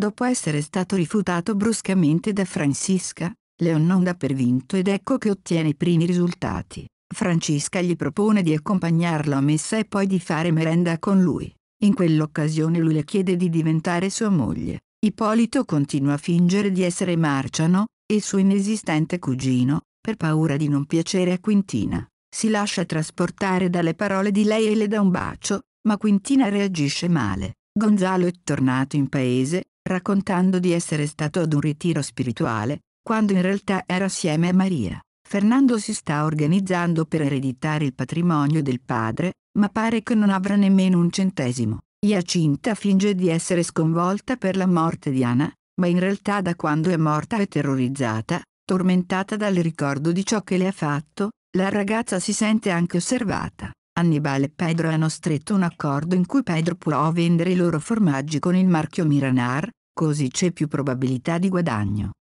dopo essere stato rifiutato bruscamente da Francisca, Leon non dà per vinto ed ecco che ottiene i primi risultati. Francisca gli propone di accompagnarlo a messa e poi di fare merenda con lui. In quell'occasione lui le chiede di diventare sua moglie. Ippolito continua a fingere di essere Marciano, il suo inesistente cugino, per paura di non piacere a Quintina. Si lascia trasportare dalle parole di lei e le dà un bacio, ma Quintina reagisce male. Gonzalo è tornato in paese, raccontando di essere stato ad un ritiro spirituale, quando in realtà era assieme a Maria. Fernando si sta organizzando per ereditare il patrimonio del padre, ma pare che non avrà nemmeno un centesimo. Giacinta finge di essere sconvolta per la morte di Anna, ma in realtà da quando è morta è terrorizzata, tormentata dal ricordo di ciò che le ha fatto, la ragazza si sente anche osservata. Annibale e Pedro hanno stretto un accordo in cui Pedro può vendere i loro formaggi con il marchio Miranar, così c'è più probabilità di guadagno.